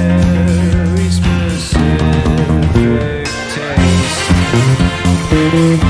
very specific taste.